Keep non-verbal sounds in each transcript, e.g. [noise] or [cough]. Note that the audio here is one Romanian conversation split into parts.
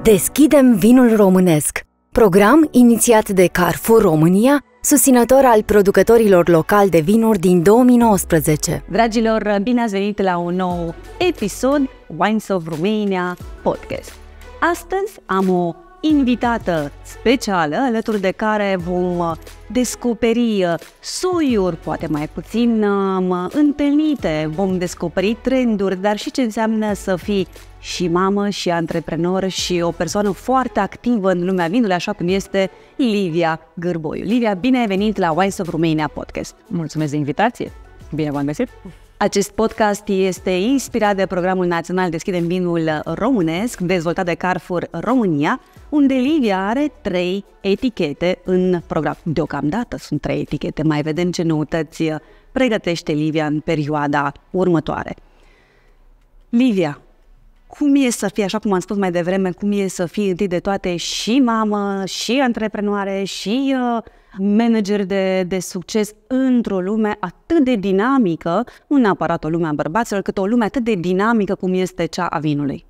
Deschidem vinul românesc, program inițiat de Carrefour România, susținător al producătorilor locali de vinuri din 2019. Dragilor, bine ați venit la un nou episod Wines of Romania podcast. Astăzi am o invitată specială alături de care vom uh, descoperi uh, soiuri, poate mai puțin um, întâlnite, vom descoperi trenduri, dar și ce înseamnă să fii și mamă și antreprenor și o persoană foarte activă în lumea vinului, așa cum este Livia Gârboiu. Livia, bine ai venit la Wines of Romania podcast. Mulțumesc de invitație. Bine v-am găsit. Acest podcast este inspirat de programul național Deschidem Vinul Românesc, dezvoltat de Carrefour România, unde Livia are trei etichete în program. Deocamdată sunt trei etichete, mai vedem ce noutăți pregătește Livia în perioada următoare. Livia, cum e să fii, așa cum am spus mai devreme, cum e să fii întâi de toate și mamă, și antreprenoare, și uh, manager de, de succes într-o lume atât de dinamică, nu neapărat o lume a bărbaților, cât o lume atât de dinamică cum este cea a vinului.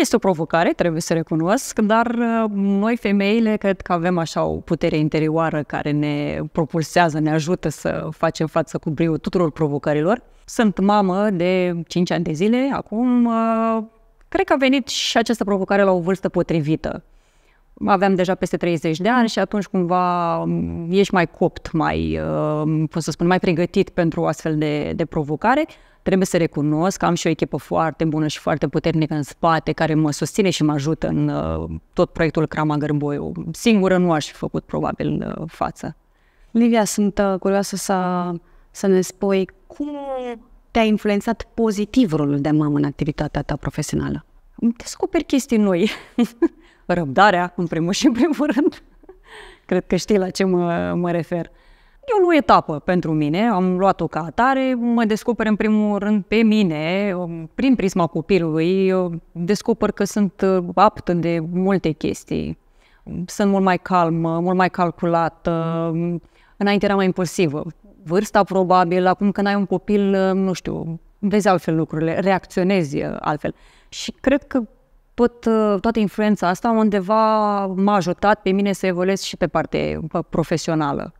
Este o provocare, trebuie să recunosc, dar uh, noi femeile cred că avem așa o putere interioară care ne propulsează, ne ajută să facem față cu brio tuturor provocărilor. Sunt mamă de 5 ani de zile, acum uh, cred că a venit și această provocare la o vârstă potrivită aveam deja peste 30 de ani și atunci cumva mm, ești mai copt, mai, uh, cum să spun, mai pregătit pentru o astfel de, de provocare. Trebuie să recunosc că am și o echipă foarte bună și foarte puternică în spate care mă susține și mă ajută în uh, tot proiectul Crama Gărboiu. Singură nu aș fi făcut probabil uh, față. Livia, sunt curioasă să, să ne spui cum te-a influențat pozitiv rolul de mamă în activitatea ta profesională? Descoperi chestii noi. [laughs] răbdarea, în primul și în primul rând. Cred că știi la ce mă, mă refer. E o etapă pentru mine, am luat-o ca atare, mă descoper în primul rând pe mine, prin prisma copilului, descoper că sunt aptă de multe chestii. Sunt mult mai calmă, mult mai calculată, înainte era mai impulsivă. Vârsta probabil, acum când ai un copil, nu știu, vezi altfel lucrurile, reacționezi altfel. Și cred că tot, uh, toată influența asta undeva m-a ajutat pe mine să evoluez și pe parte profesională.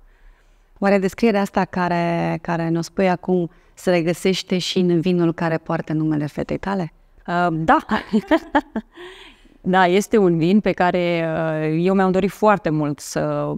Oare descrierea asta care, care ne-o spui acum se regăsește și în vinul care poartă numele fetei tale? Uh, da, [laughs] Da, este un vin pe care uh, eu mi-am dorit foarte mult să,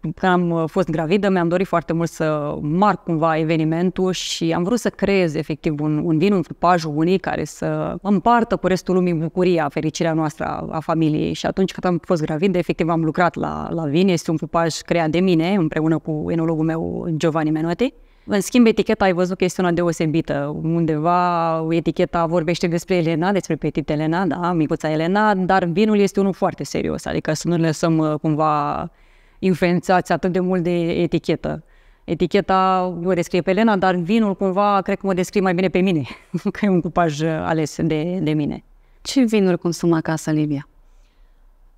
când am fost gravidă, mi-am dorit foarte mult să marc cumva evenimentul și am vrut să creez efectiv un, un vin, un cupaj unic care să împartă cu restul lumii bucuria, fericirea noastră a, a familiei. Și atunci când am fost gravidă, efectiv am lucrat la, la vin, este un cupaj creat de mine împreună cu enologul meu Giovanni Menotti. În schimb, eticheta ai văzut că este una deosebită. Undeva eticheta vorbește despre Elena, despre Petit Elena, da, micuța Elena, dar vinul este unul foarte serios, adică să nu ne lăsăm uh, cumva influențați atât de mult de etichetă. Eticheta o descrie pe Elena, dar vinul cumva cred că mă descrie mai bine pe mine, [laughs] că e un cupaj ales de, de mine. Ce vinuri consumă acasă, Livia?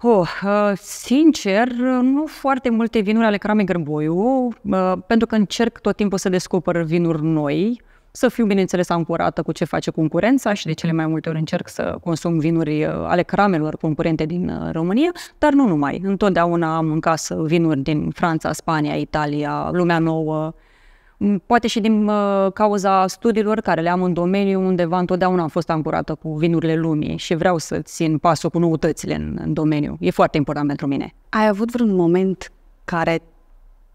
Oh, uh, sincer, nu foarte multe vinuri ale Crame Gărboiu, uh, pentru că încerc tot timpul să descoper vinuri noi, să fiu, bineînțeles, ancorată cu ce face concurența și de cele mai multe ori încerc să consum vinuri uh, ale cramelor concurente din uh, România, dar nu numai. Întotdeauna am în casă vinuri din Franța, Spania, Italia, lumea nouă, Mm, poate și din uh, cauza studiilor care le am în domeniu, undeva întotdeauna am fost ancorată cu vinurile lumii și vreau să țin pasul cu noutățile în, în domeniu. E foarte important pentru mine. Ai avut vreun moment care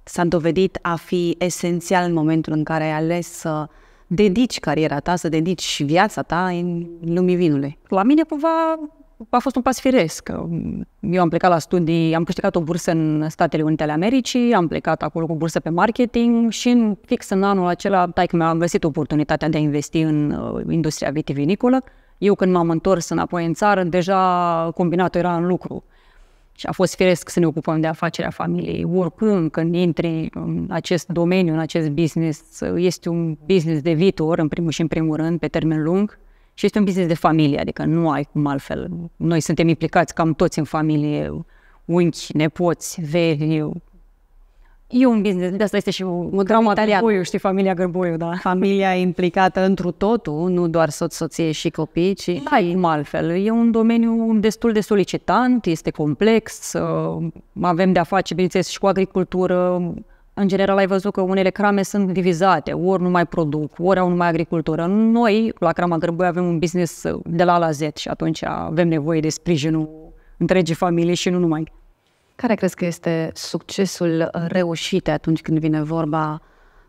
s-a dovedit a fi esențial în momentul în care ai ales să dedici cariera ta, să dedici viața ta în lumii vinului? La mine, cumva, a fost un pas firesc. Eu am plecat la studii, am câștigat o bursă în Statele Unite ale Americii, am plecat acolo cu bursă pe marketing și în, fix în anul acela, taică mi-am găsit oportunitatea de a investi în uh, industria vitivinicolă. Eu când m-am întors înapoi în țară, deja combinatul era în lucru. Și a fost firesc să ne ocupăm de afacerea familiei. Oricând când intri în acest domeniu, în acest business, este un business de viitor, în primul și în primul rând, pe termen lung și este un business de familie, adică nu ai cum altfel. Noi suntem implicați cam toți în familie, unchi, nepoți, veri, E un business, de asta este și un drama Gărboiu, știi, familia Gărboiu, da. Familia implicată întru totul, nu doar soț, soție și copii, ci... Da, e altfel. E un domeniu destul de solicitant, este complex, uh, avem de-a face, bineînțeles, și cu agricultură. În general, ai văzut că unele crame sunt divizate, ori nu mai produc, ori au numai agricultură. Noi, la Crama Gărboiu, avem un business de la A la Z și atunci avem nevoie de sprijinul întregii familii și nu numai. Care crezi că este succesul reușit atunci când vine vorba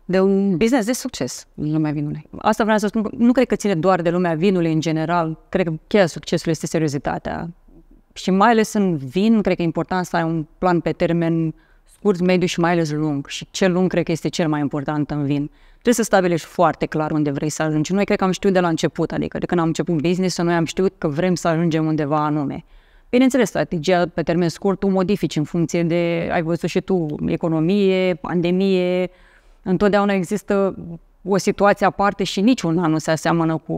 de un business de succes în lumea vinului? Asta vreau să spun, nu cred că ține doar de lumea vinului în general, cred că chiar succesul este seriozitatea. Și mai ales în vin, cred că e important să ai un plan pe termen scurt, mediu și mai ales lung. Și cel lung cred că este cel mai important în vin. Trebuie să stabilești foarte clar unde vrei să ajungi. Noi cred că am știut de la început, adică de când am început business noi am știut că vrem să ajungem undeva anume. Bineînțeles, strategia pe termen scurt tu modifici în funcție de, ai văzut și tu, economie, pandemie, întotdeauna există o situație aparte și niciun an nu se aseamănă cu,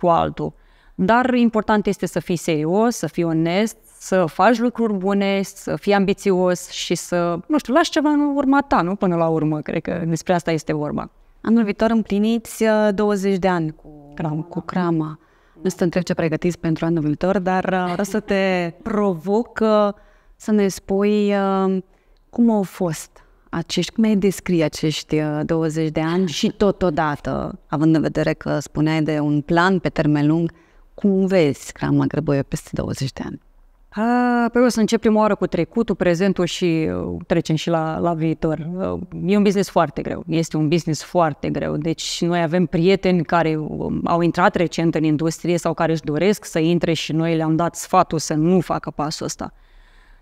cu altul. Dar important este să fii serios, să fii onest, să faci lucruri bune, să fii ambițios și să, nu știu, lași ceva în urma ta, nu până la urmă, cred că despre asta este vorba. Anul viitor împliniți 20 uh, de ani cu, Cram. cu Crama. Nu să te întreb ce pregătiți pentru anul viitor, dar uh, vreau să te provoc uh, să ne spui uh, cum au fost acești, cum ai descrie acești 20 de ani și totodată, având în vedere că spuneai de un plan pe termen lung, cum vezi Crama Grăboie peste 20 de ani? A, păi o să încep prima oară cu trecutul, prezentul și uh, trecem și la, la viitor. Uh, e un business foarte greu, este un business foarte greu. Deci noi avem prieteni care um, au intrat recent în industrie sau care își doresc să intre și noi le-am dat sfatul să nu facă pasul ăsta.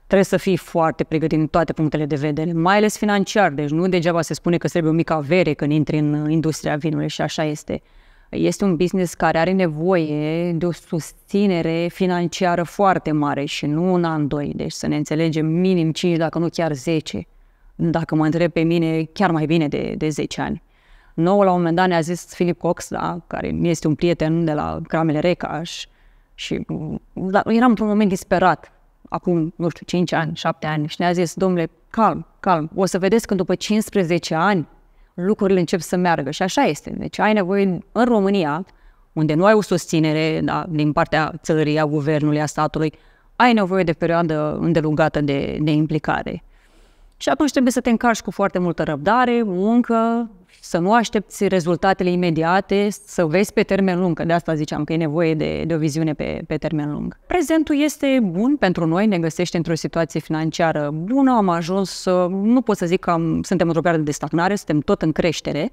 Trebuie să fii foarte pregătit în toate punctele de vedere, mai ales financiar. Deci nu degeaba se spune că trebuie o mică avere când intri în industria vinului și așa este este un business care are nevoie de o susținere financiară foarte mare și nu un an, doi. Deci să ne înțelegem minim 5, dacă nu chiar 10. Dacă mă întreb pe mine, chiar mai bine de, de 10 ani. Nou, la un moment dat ne-a zis Philip Cox, da, care este un prieten de la Cramele Recaș și da, eram într-un moment disperat, acum, nu știu, 5 ani, 7 ani și ne-a zis, domnule, calm, calm, o să vedeți când după 15 ani lucrurile încep să meargă. Și așa este. Deci ai nevoie în România, unde nu ai o susținere da, din partea țării, a guvernului, a statului, ai nevoie de perioadă îndelungată de, de implicare. Și atunci trebuie să te încarci cu foarte multă răbdare, muncă, să nu aștepți rezultatele imediate, să vezi pe termen lung, că de asta ziceam că e nevoie de, de o viziune pe, pe termen lung. Prezentul este bun pentru noi, ne găsește într-o situație financiară bună, am ajuns, nu pot să zic că am, suntem într-o perioadă de stagnare, suntem tot în creștere,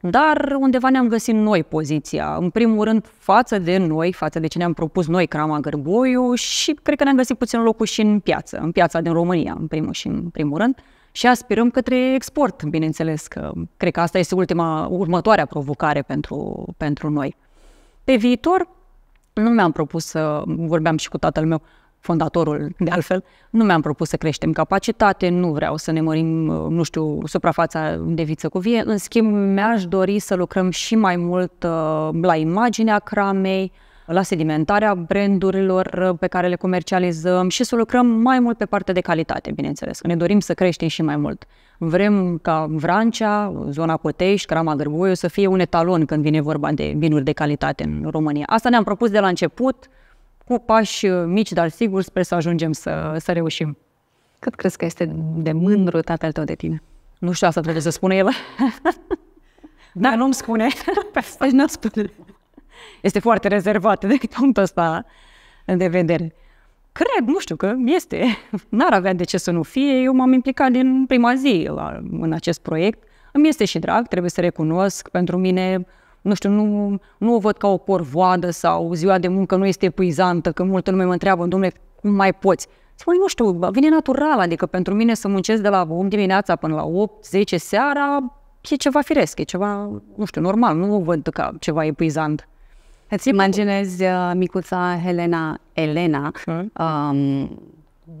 dar undeva ne-am găsit noi poziția. În primul rând, față de noi, față de ce ne-am propus noi, Crama Gărboiu, și cred că ne-am găsit puțin locul și în piață, în piața din România, în primul și în primul rând și aspirăm către export, bineînțeles, că cred că asta este ultima, următoarea provocare pentru, pentru noi. Pe viitor, nu mi-am propus să, vorbeam și cu tatăl meu, fondatorul de altfel, nu mi-am propus să creștem capacitate, nu vreau să ne mărim, nu știu, suprafața de viță cu vie, în schimb mi-aș dori să lucrăm și mai mult uh, la imaginea cramei, la sedimentarea brandurilor uh, pe care le comercializăm și să lucrăm mai mult pe partea de calitate, bineînțeles. Ne dorim să creștem și mai mult. Vrem ca Vrancea, zona Cotești, Crama Gărboiu să fie un etalon când vine vorba de vinuri de calitate în România. Asta ne-am propus de la început, cu pași uh, mici, dar sigur sper să ajungem să, să reușim. Cât crezi că este de mândru tatăl tău de tine? Nu știu, asta trebuie să spună el. [laughs] da, nu-mi spune. [laughs] Păi nu spune este foarte rezervat de punctul ăsta de vedere. Cred, nu știu, că este. N-ar avea de ce să nu fie. Eu m-am implicat din prima zi la, în acest proiect. Îmi este și drag, trebuie să recunosc. Pentru mine, nu știu, nu, nu o văd ca o porvoadă sau ziua de muncă nu este epuizantă, că multă lume mă întreabă, domnule, cum mai poți? Spune, nu știu, vine natural, adică pentru mine să muncesc de la 8 dimineața până la 8-10 seara, e ceva firesc, e ceva, nu știu, normal, nu o văd ca ceva epuizant. Îți imaginezi uh, micuța Helena, Elena, um,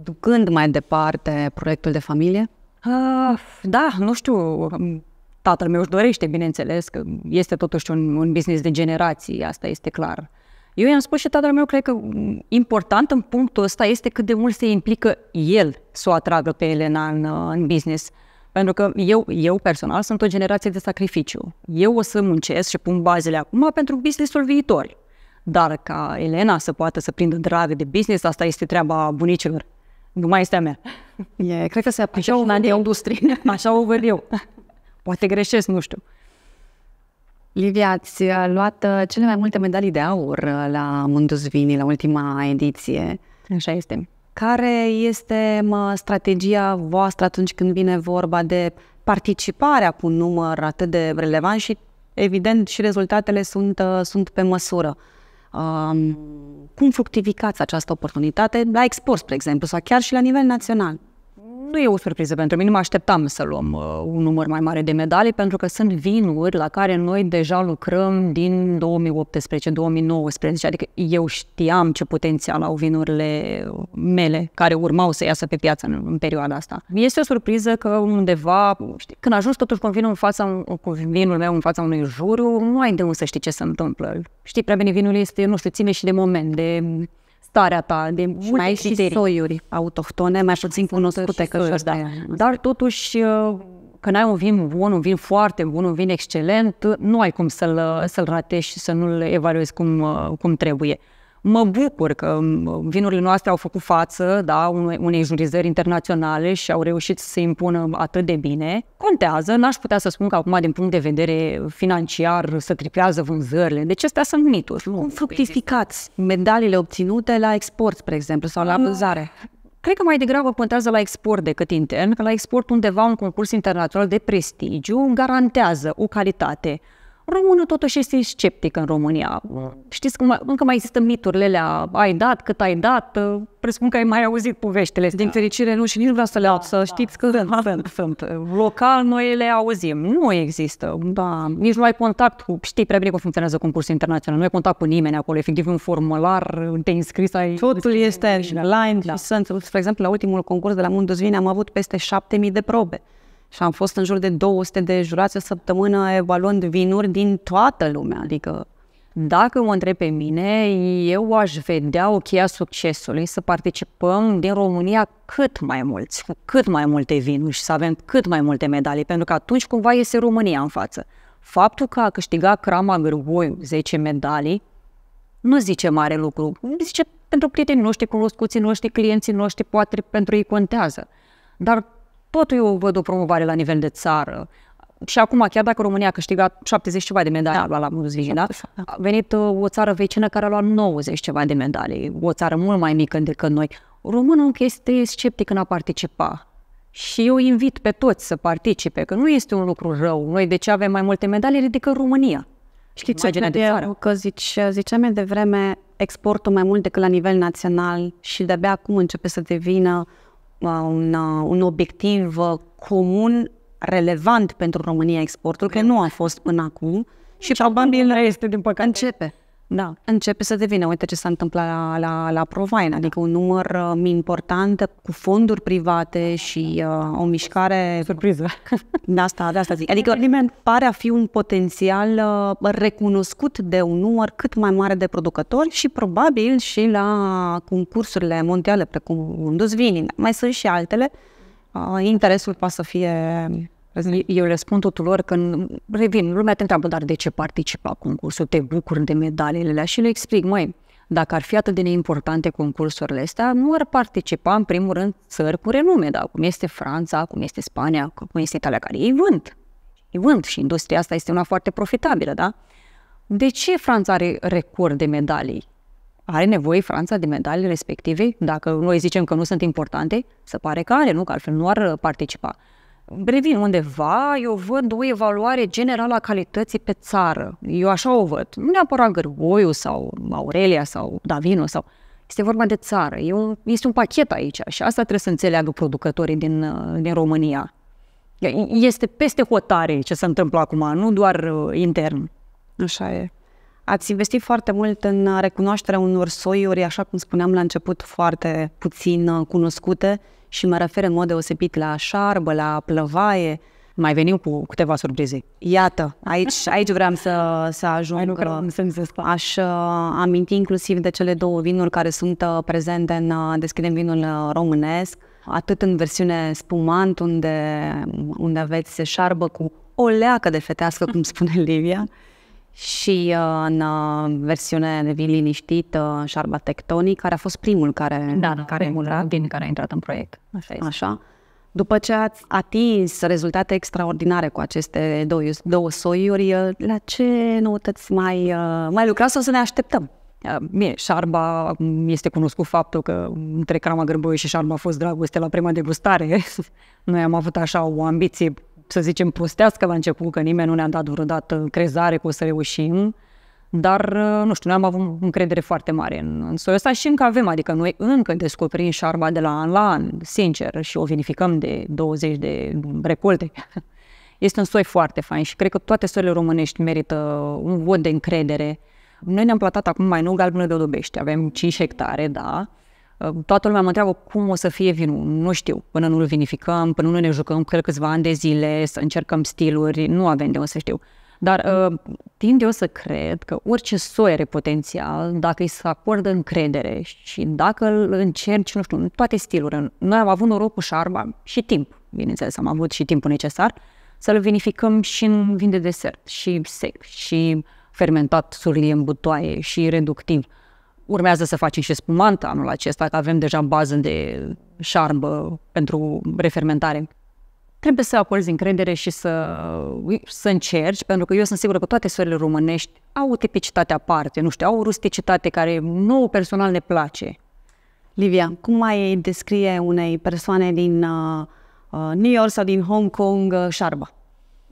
ducând mai departe proiectul de familie? Uh, da, nu știu, um, tatăl meu își dorește, bineînțeles, că este totuși un, un business de generații, asta este clar. Eu i-am spus și tatăl meu, cred că important în punctul ăsta este cât de mult se implică el să o atragă pe Elena în, în business. Pentru că eu, eu personal sunt o generație de sacrificiu. Eu o să muncesc și pun bazele acum pentru businessul viitor. Dar ca Elena să poată să prindă drag de business, asta este treaba bunicilor. Nu mai este a mea. E, cred că se aplică și în industrie. [laughs] Așa o văd eu. Poate greșesc, nu știu. Livia, ați uh, luat uh, cele mai multe medalii de aur uh, la Mundus Vini, la ultima ediție. Așa este. Care este mă, strategia voastră atunci când vine vorba de participarea cu un număr atât de relevant și, evident, și rezultatele sunt, sunt pe măsură? Um, cum fructificați această oportunitate la export, spre exemplu, sau chiar și la nivel național? Nu e o surpriză pentru mine, mă așteptam să luăm uh, un număr mai mare de medalii, pentru că sunt vinuri la care noi deja lucrăm din 2018-2019, adică eu știam ce potențial au vinurile mele care urmau să iasă pe piață în, în perioada asta. Este o surpriză că undeva, știi, când ajungi totuși cu vinul, în fața, cu vinul meu în fața unui juriu, nu ai de unde să știi ce se întâmplă. Știi, prea bine vinul este, nu știu, ține și de moment, de starea ta, de și mai și soiuri autohtone, mai puțin cunoscute că da. Dar totuși uh, când ai un vin bun, un vin foarte bun, un vin excelent, nu ai cum să-l, să-l ratești și să nu-l evaluezi cum, uh, cum trebuie. Mă bucur că um, vinurile noastre au făcut față da, unei, unei jurizări internaționale și au reușit să se impună atât de bine. Contează, n-aș putea să spun că acum din punct de vedere financiar să tripează vânzările. Deci astea sunt mituri. Cum fructificați medaliile obținute la export, spre exemplu, sau la vânzare? Cred că mai degrabă contează la export decât intern, că la export undeva un concurs internațional de prestigiu garantează o calitate Românul totuși este sceptic în România. Știți că încă mai există miturile alea, ai dat, cât ai dat, ă, presupun că ai mai auzit poveștile Din fericire nu și nici nu vreau să le aud, să da, știți că sunt, sunt, sunt. Local noi le auzim, nu există, da, nici nu ai contact cu, știi prea bine cum funcționează concursul internațional, nu ai contact cu nimeni acolo, efectiv un formular, te înscris, ai... Totul este online da. și sunt, spre exemplu, la ultimul concurs de la Mundus Vine am avut peste 7000 de probe și am fost în jur de 200 de jurați o săptămână evaluând vinuri din toată lumea, adică dacă mă întreb pe mine, eu aș vedea o cheia succesului să participăm din România cât mai mulți, cu cât mai multe vinuri și să avem cât mai multe medalii, pentru că atunci cumva este România în față. Faptul că a câștigat Crama Gârvoiu 10 medalii nu zice mare lucru, zice pentru prietenii noștri, cunoscuții noștri, clienții noștri, poate pentru ei contează. Dar tot eu văd o promovare la nivel de țară. Și acum, chiar dacă România a câștigat 70 ceva de medalii, da. la Muzvigi, da? a venit uh, o țară vecină care a luat 90 ceva de medalii, o țară mult mai mică decât noi. Românul încă este sceptic în a participa. Și eu invit pe toți să participe, că nu este un lucru rău. Noi de ce avem mai multe medalii ridică România. Știți ce de țară. Că zici, ziceam de vreme exportul mai mult decât la nivel național și de-abia acum începe să devină un, un obiectiv uh, comun relevant pentru România exportul, că nu a fost până acum și probabil este din păcate. Începe. Da, începe să devină. Uite ce s-a întâmplat la, la, la Provine, adică un număr uh, important cu fonduri private și uh, o mișcare... Surpriză. [laughs] De asta, de asta zic. Adică pare a fi un potențial uh, recunoscut de un număr cât mai mare de producători și probabil și la concursurile mondiale precum Undus Vini. Mai sunt și altele. Uh, interesul poate să fie eu le spun tuturor când revin, lumea te întreabă, dar de ce participa la concursul? Te bucuri de medaliile alea? Și le explic, măi, dacă ar fi atât de neimportante concursurile astea, nu ar participa în primul rând țări cu renume, da? cum este Franța, cum este Spania, cum este Italia, care ei vând. Ei vând și industria asta este una foarte profitabilă, da? De ce Franța are record de medalii? Are nevoie Franța de medalii respective? Dacă noi zicem că nu sunt importante, se pare că are, nu? Că altfel nu ar participa revin undeva, eu văd o evaluare generală a calității pe țară. Eu așa o văd. Nu neapărat Gârboiu sau Aurelia sau Davino sau... Este vorba de țară. E un, este un pachet aici și asta trebuie să înțeleagă producătorii din, din România. Este peste hotare ce se întâmplă acum, nu doar uh, intern. Așa e. Ați investit foarte mult în recunoașterea unor soiuri, așa cum spuneam la început, foarte puțin uh, cunoscute și mă refer în mod deosebit la șarbă, la plăvaie. Mai venim cu câteva surprize. Iată, aici, aici vreau să, să ajung. Hai, nu Aș uh, aminti inclusiv de cele două vinuri care sunt uh, prezente în uh, Deschidem vinul uh, românesc. atât în versiune spumant, unde, unde aveți șarbă cu o leacă de fetească, cum spune Livia, și uh, în uh, versiune de vin liniștit, uh, șarba tectonic, care a fost primul care, Da, da, care a primul intrat. vin care a intrat în proiect. Așa este. Așa. După ce ați atins rezultate extraordinare cu aceste două, două soiuri, uh, la ce noutăți mai, uh, mai lucrați sau să ne așteptăm? Uh, Mie, șarba m, este cunoscut faptul că între Crama Gârboie și șarba a fost dragoste la prima degustare. [laughs] Noi am avut așa o ambiție, să zicem, prostească la început, că nimeni nu ne-a dat vreodată crezare că o să reușim. Dar, uh, nu știu, noi am avut încredere foarte mare în, în soiul ăsta și încă avem, adică noi încă descoperim șarba de la an la an, sincer, și o vinificăm de 20 de recolte. [laughs] Este un soi foarte fain și cred că toate soiurile românești merită un vot de încredere. Noi ne-am plantat acum mai nou galbenă de odobește. Avem 5 hectare, da. Toată lumea mă întreabă cum o să fie vinul. Nu știu, până nu-l vinificăm, până nu ne jucăm cu el câțiva ani de zile, să încercăm stiluri, nu avem de unde să știu. Dar uh, tind eu să cred că orice soi are potențial, dacă îi se acordă încredere și dacă îl încerci, nu știu, în toate stilurile. Noi am avut noroc cu șarba și timp, bineînțeles, am avut și timpul necesar să-l vinificăm și în vin de desert, și sec, și fermentat surlie în butoaie, și reductiv. Urmează să facem și spumant anul acesta, că avem deja bază de șarbă pentru refermentare. Trebuie să acorzi încredere și să, să încerci, pentru că eu sunt sigură că toate sorile românești au o tipicitate aparte, nu știu, au o rusticitate care nouă personal ne place. Livia, cum mai descrie unei persoane din uh, uh, New York sau din Hong Kong uh, șarba?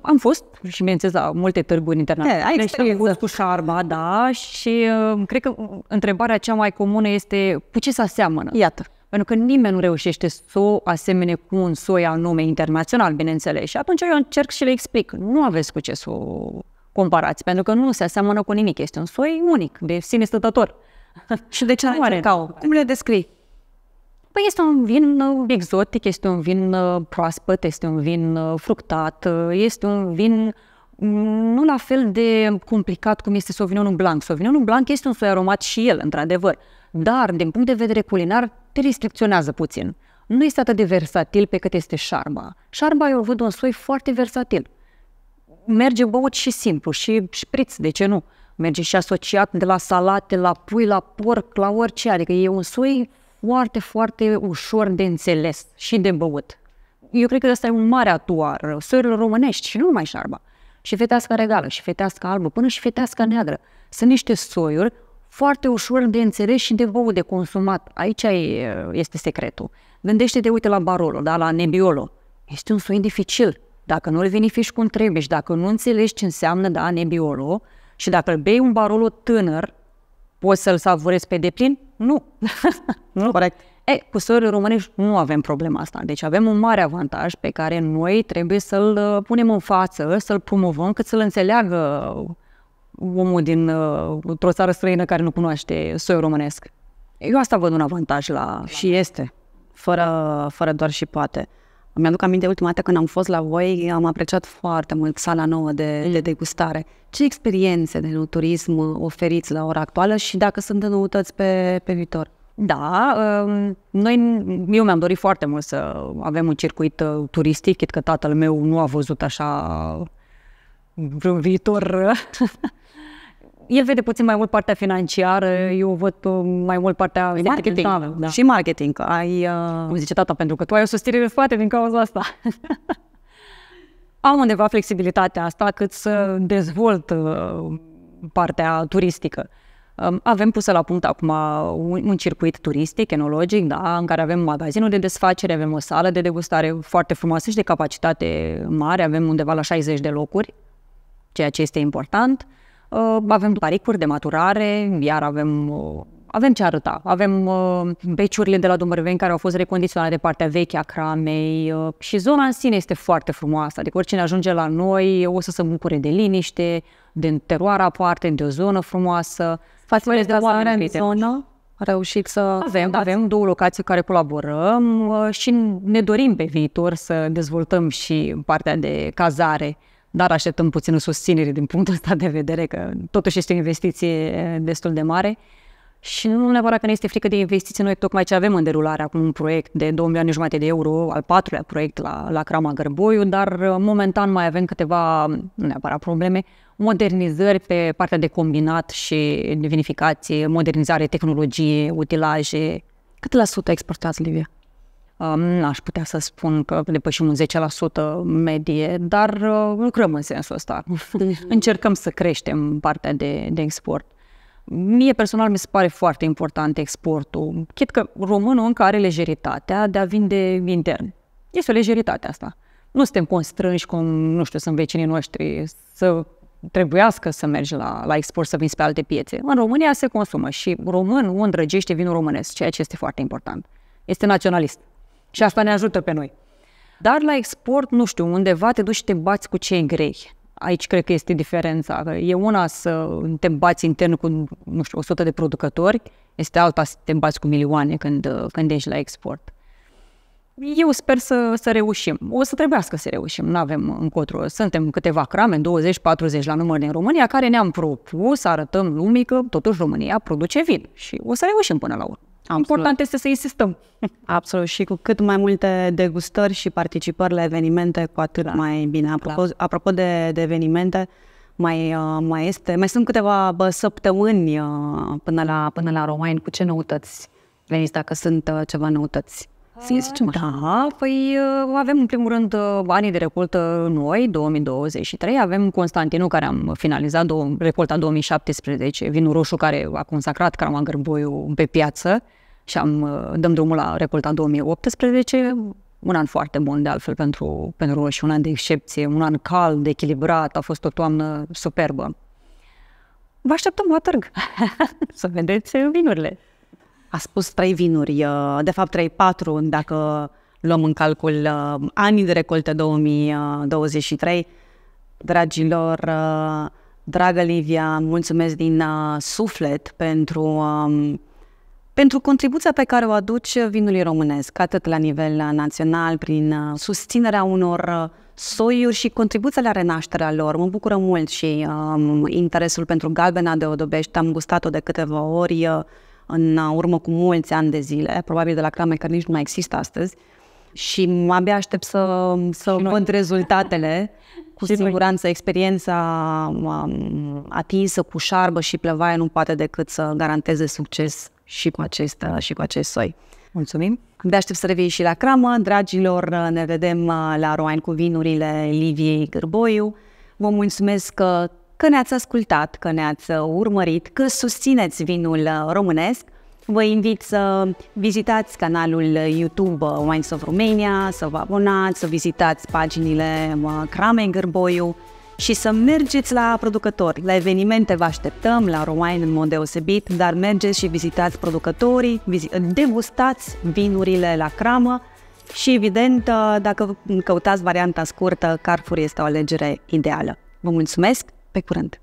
Am fost și, bineînțeles, la multe târguri internaționale. E, ai Și am experiență. fost cu șarba, da, și uh, cred că întrebarea cea mai comună este cu ce se aseamănă? Iată. Pentru că nimeni nu reușește să o asemene cu un soi anume internațional, bineînțeles. Și atunci eu încerc și le explic. Nu aveți cu ce să o comparați, pentru că nu se aseamănă cu nimic. Este un soi unic, de sine stătător. Și de ce Nu are are. cacao? Cum le descrii? Păi este un vin uh, exotic, este un vin uh, proaspăt, este un vin uh, fructat, uh, este un vin mm, nu la fel de complicat cum este Sauvignonul Blanc. Sauvignonul Blanc este un soi aromat și el, într-adevăr, dar din punct de vedere culinar te restricționează puțin. Nu este atât de versatil pe cât este șarba. Șarba eu văd un soi foarte versatil. Merge băut și simplu, și șpriț, de ce nu? Merge și asociat de la salate, la pui, la porc, la orice. Adică e un soi foarte, foarte ușor de înțeles și de băut. Eu cred că ăsta e un mare atuar. Soiurile românești și nu numai șarba. Și fetească regală, și fetească albă, până și fetească neagră. Sunt niște soiuri foarte ușor de înțeles și de băut, de consumat. Aici e, este secretul. Gândește-te, uite, la Barolo, da, la Nebbiolo. Este un soi dificil. Dacă nu îl vinifici cum trebuie și dacă nu înțelegi ce înseamnă, da, Nebbiolo, și dacă îl bei un Barolo tânăr, poți să-l savurezi pe deplin? Nu. [laughs] nu. Corect. E, cu soiurile românești nu avem problema asta. Deci avem un mare avantaj pe care noi trebuie să-l uh, punem în față, să-l promovăm, cât să-l înțeleagă omul din uh, o țară străină care nu cunoaște soiul românesc. Eu asta văd un avantaj la... Și este, fără, fără doar și poate. Mi-aduc aminte ultima dată când am fost la voi, am apreciat foarte mult sala nouă de, de degustare. Ce experiențe de turism oferiți la ora actuală și dacă sunt noutăți pe, pe viitor? Da, um, noi, eu mi-am dorit foarte mult să avem un circuit uh, turistic, chit că tatăl meu nu a văzut așa vreun viitor. [laughs] El vede puțin mai mult partea financiară, eu văd uh, mai mult partea Marketing. sentimentală, Da. Și marketing. că Ai, uh, Cum zice tata, pentru că tu ai o susținere în spate din cauza asta. [laughs] Am undeva flexibilitatea asta cât să dezvolt uh, partea turistică. Um, Avem pusă la punct acum un, un circuit turistic, enologic, da, în care avem magazinul de desfacere, avem o sală de degustare foarte frumoasă și de capacitate mare, avem undeva la 60 de locuri, ceea ce este important. Uh, Avem paricuri de maturare, iar avem, uh, avem ce arăta. Avem uh, beciurile de la Dumărveni care au fost recondiționate de partea veche a cramei uh, și zona în sine este foarte frumoasă. Adică oricine ajunge la noi o să se bucure de liniște, de teroare aparte, de o zonă frumoasă. față de de oameni dezvoltarea în prieteni. zonă, a reușit să... Avem, avem două locații cu care colaborăm uh, și ne dorim pe viitor să dezvoltăm și partea de cazare, dar așteptăm puțină susținere din punctul ăsta de vedere, că totuși este o investiție destul de mare. Și nu neapărat că ne este frică de investiții, noi tocmai ce avem în derulare acum un proiect de 2 milioane jumate de euro, al patrulea proiect la, la Crama Gărboiu, dar uh, momentan mai avem câteva, nu neapărat probleme, modernizări pe partea de combinat și de vinificație, modernizare, tehnologie, utilaje. Cât la sută exportați, Livia? Um, n-aș putea să spun că depășim un 10% medie, dar uh, lucrăm în sensul ăsta. Încercăm să creștem partea de, de export. Mie personal mi se pare foarte important exportul. Chit că românul încă are lejeritatea de a vinde intern. Este o lejeritate asta. Nu suntem constrânși cum, nu știu, sunt vecinii noștri să trebuiască să mergi la, la export, să vinzi pe alte piețe. În România se consumă și românul îndrăgește vinul românesc, ceea ce este foarte important. Este naționalist. Și asta ne ajută pe noi. Dar la export, nu știu, undeva te duci și te bați cu cei grei. Aici cred că este diferența. E una să te bați intern cu, nu știu, 100 de producători, este alta să te bați cu milioane când, când ești la export. Eu sper să, să reușim. O să trebuiască să reușim, nu avem încotro. Suntem câteva crame, 20-40 la număr din România, care ne-am propus să arătăm lumii că totuși România produce vin și o să reușim până la urmă. Absolut. Important este să insistăm. [laughs] Absolut. Și cu cât mai multe degustări și participări la evenimente, cu atât da. mai bine. Apropo, da. apropo de, de evenimente, mai, uh, mai, este, mai sunt câteva bă, săptămâni uh, până la, până la Romain. Cu ce noutăți veniți, dacă sunt uh, ceva noutăți? Să Da, păi avem în primul rând anii de recoltă noi, 2023, avem Constantinul care am finalizat do- recolta 2017, vinul roșu care a consacrat Crama Gărboiu pe piață, și am, uh, dăm drumul la recolta 2018, un an foarte bun de altfel pentru, pentru roșii, un an de excepție, un an cald, echilibrat, a fost o toamnă superbă. Vă așteptăm la târg [laughs] să vedeți vinurile. A spus trei vinuri, uh, de fapt trei, patru, dacă luăm în calcul uh, anii de recoltă 2023. Dragilor, dragă Livia, mulțumesc din suflet pentru um, pentru contribuția pe care o aduce vinului românesc, atât la nivel național, prin uh, susținerea unor uh, soiuri și contribuția la renașterea lor. Mă bucură mult și um, interesul pentru galbena de Odobești. Am gustat-o de câteva ori uh, în urmă cu mulți ani de zile, probabil de la crame care nici nu mai există astăzi. Și abia aștept să, să văd rezultatele. Cu [laughs] și siguranță, noi. experiența um, atinsă cu șarbă și plăvaie nu poate decât să garanteze succes și cu acest, și cu acest soi. Mulțumim! De aștept să revii și la cramă. Dragilor, ne vedem uh, la Roain cu vinurile Liviei Gârboiu. Vă mulțumesc că, că ne-ați ascultat, că ne-ați urmărit, că susțineți vinul uh, românesc. Vă invit să vizitați canalul YouTube Wines of Romania, să vă abonați, să vizitați paginile uh, Cramei Gârboiu, și să mergeți la producători. La evenimente vă așteptăm, la Romain în mod deosebit, dar mergeți și vizitați producătorii, degustați vinurile la cramă și evident, dacă căutați varianta scurtă, Carrefour este o alegere ideală. Vă mulțumesc, pe curând!